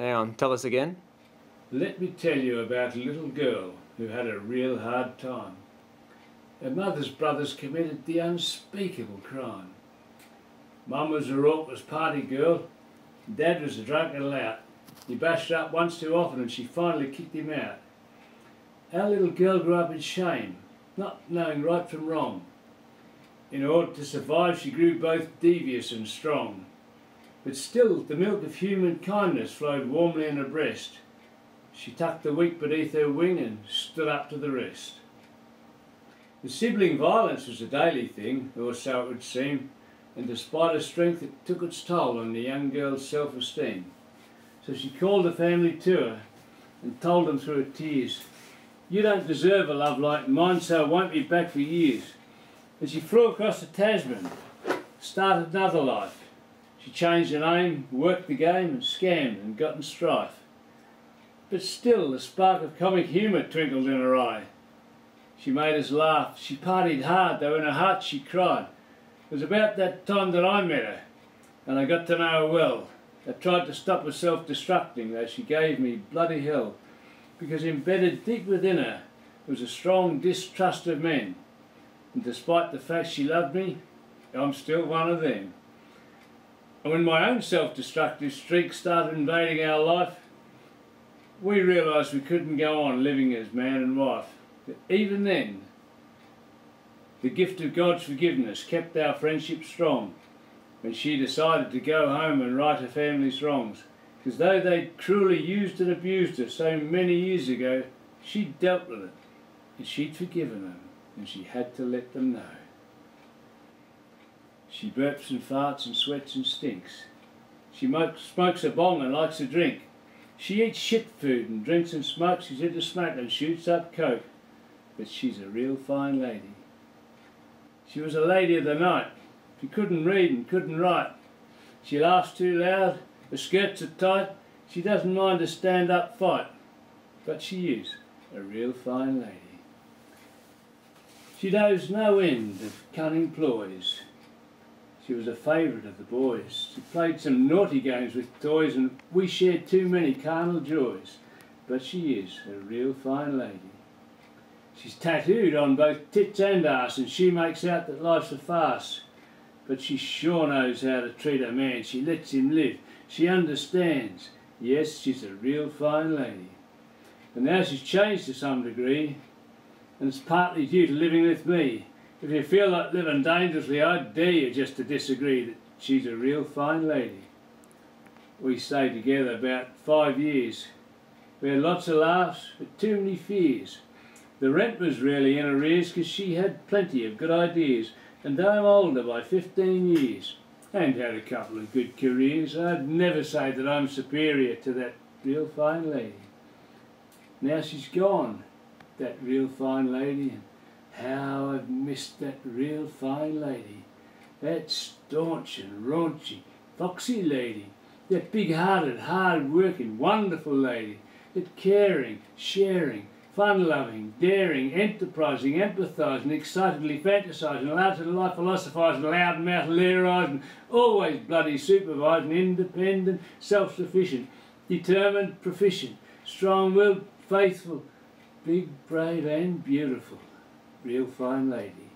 Hang on, tell us again. Let me tell you about a little girl who had a real hard time. Her mother's brothers committed the unspeakable crime. Mum was a raucous party girl, Dad was a drunken lout. He bashed up once too often and she finally kicked him out. Our little girl grew up in shame, not knowing right from wrong. In order to survive, she grew both devious and strong. But still, the milk of human kindness flowed warmly in her breast. She tucked the weak beneath her wing and stood up to the rest. The sibling violence was a daily thing, or so it would seem, and despite her strength it took its toll on the young girl's self-esteem. So she called the family to her and told them through her tears, you don't deserve a love like mine, so I won't be back for years. And she flew across the Tasman, started another life. She changed her name, worked the game and scammed and got in strife. But still the spark of comic humour twinkled in her eye. She made us laugh, she partied hard, though in her heart she cried. It was about that time that I met her, and I got to know her well. I tried to stop her self-destructing, though she gave me bloody hell because embedded deep within her was a strong distrust of men. And despite the fact she loved me, I'm still one of them. And when my own self-destructive streak started invading our life, we realised we couldn't go on living as man and wife. But even then, the gift of God's forgiveness kept our friendship strong when she decided to go home and right her family's wrongs. Because though they'd cruelly used and abused her so many years ago, she'd dealt with it. And she'd forgiven them. And she had to let them know. She burps and farts and sweats and stinks. She smokes a bong and likes a drink. She eats shit food and drinks and smokes. She's into smoke and shoots up coke. But she's a real fine lady. She was a lady of the night. She couldn't read and couldn't write. She laughs too loud her skirts are tight. She doesn't mind a stand-up fight. But she is a real fine lady. She knows no end of cunning ploys. She was a favourite of the boys. She played some naughty games with toys and we shared too many carnal joys. But she is a real fine lady. She's tattooed on both tits and ass and she makes out that life's a farce. But she sure knows how to treat a man. She lets him live she understands. Yes, she's a real fine lady. And now she's changed to some degree, and it's partly due to living with me. If you feel like living dangerously, I dare you just to disagree that she's a real fine lady. We stayed together about five years. We had lots of laughs, but too many fears. The rent was really in arrears because she had plenty of good ideas, and though I'm older by 15 years, and had a couple of good careers. I'd never say that I'm superior to that real fine lady. Now she's gone, that real fine lady, how I've missed that real fine lady. That staunch and raunchy, foxy lady. That big-hearted, hard-working, wonderful lady. That caring, sharing, fun-loving, daring, enterprising, empathising, excitedly fantasising, allowed to lie philosophising, loud-mouthed, lyrising, always bloody supervising, independent, self-sufficient, determined, proficient, strong-willed, faithful, big, brave and beautiful. Real fine lady.